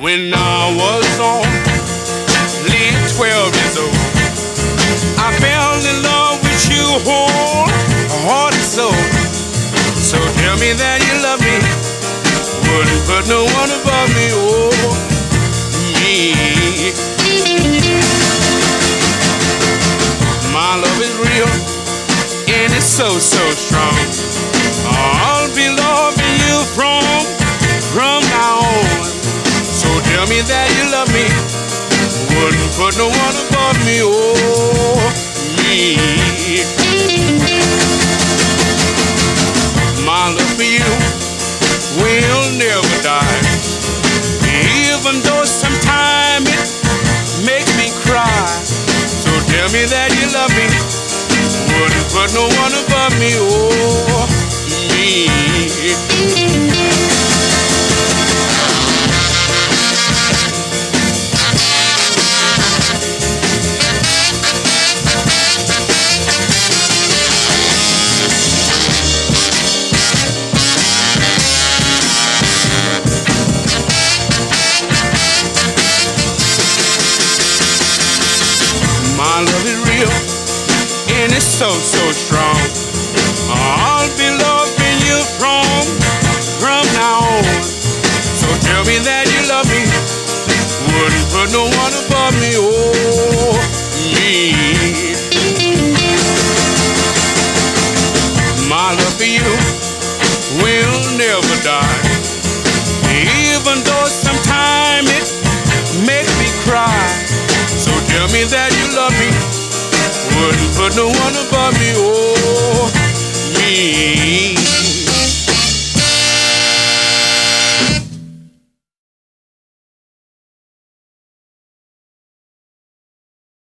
When I was only 12 years old, I fell in love with you whole heart and soul. So tell me that you love me, wouldn't put no one above me, oh, me. My love is real, and it's so, so strong. I'll tell me that you love me. Wouldn't put no one above me, oh, me. My love for you will never die. Even though sometimes it makes me cry. So tell me that you love me. Wouldn't put no one above me, oh, and it's so so strong. I'll be loving you from from now on. So tell me that you love me. Wouldn't put no one above me. Oh, me. My love for you will never die. Even though sometimes it makes me cry. So tell me that you love me. Wouldn't put no one above me. Oh.